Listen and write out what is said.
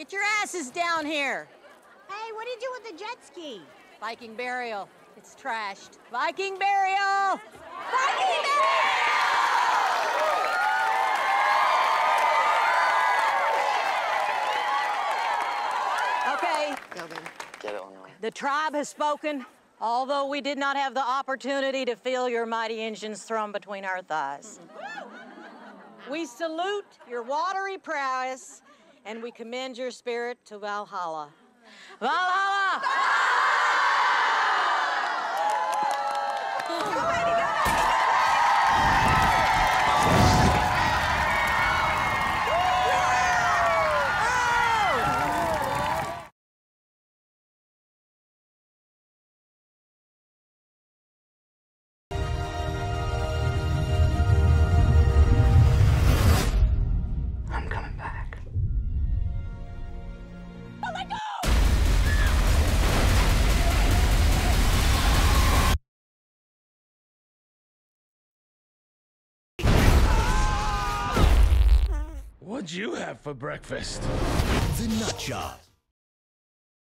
Get your asses down here. Hey, what do you do with the jet ski? Viking burial. It's trashed. Viking burial! Viking burial! Okay. Get it on the way. The tribe has spoken. Although we did not have the opportunity to feel your mighty engines thrum between our thighs. We salute your watery prowess and we commend your spirit to Valhalla. Valhalla! What'd you have for breakfast? The Nut.